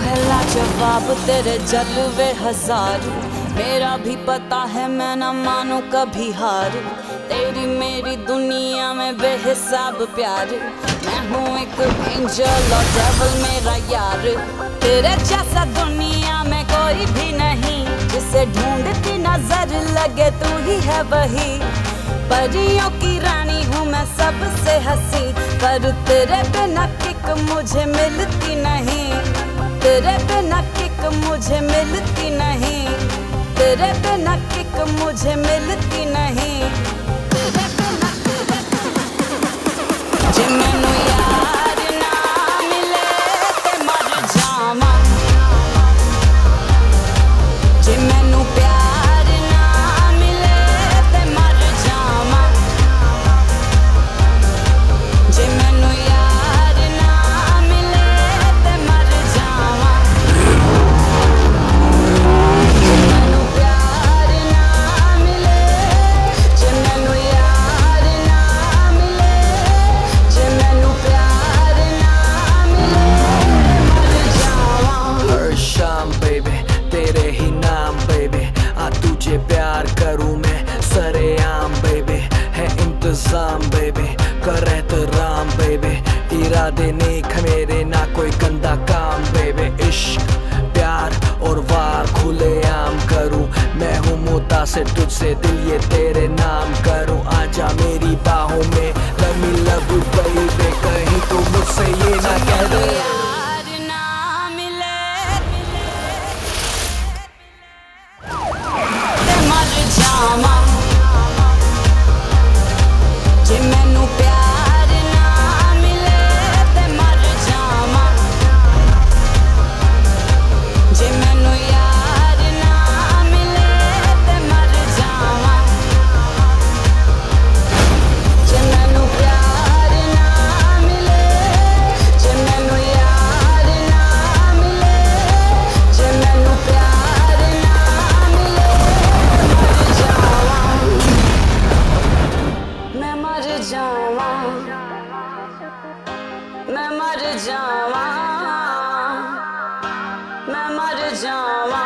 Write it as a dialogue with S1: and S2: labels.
S1: है लाजवाब, तेरे जलवे हज़ार। मेरा भी पता है मैं न मानू कभी हार। तेरी मेरी दुनिया में बेहिसाब प्यार। मैं हूँ एक एंजल और डेविल मेरा यार। तेरे जैसा दुनिया में कोई भी नहीं। जिसे ढूंढती नज़र लगे तू ही है वही। परियों की रानी हूँ मैं सबसे हँसी। पर तेरे बिना किक मुझे मिलती नहीं। तेरे बिना किक मुझे मिलती नहीं। तेरे बिना किक मुझे मिलती नहीं।
S2: इंतज़ाम बेबी कर एहतराम बेबी इरादे नेक मेरे, ना कोई गंदा काम बेबे इश्क, प्यार और वार खुले आम करूँ। मैं हूँ मोता से तुझसे दिल, ये तेरे नाम करूँ। आजा मेरी बाहों मैं
S1: मर जावा मैं मर जावा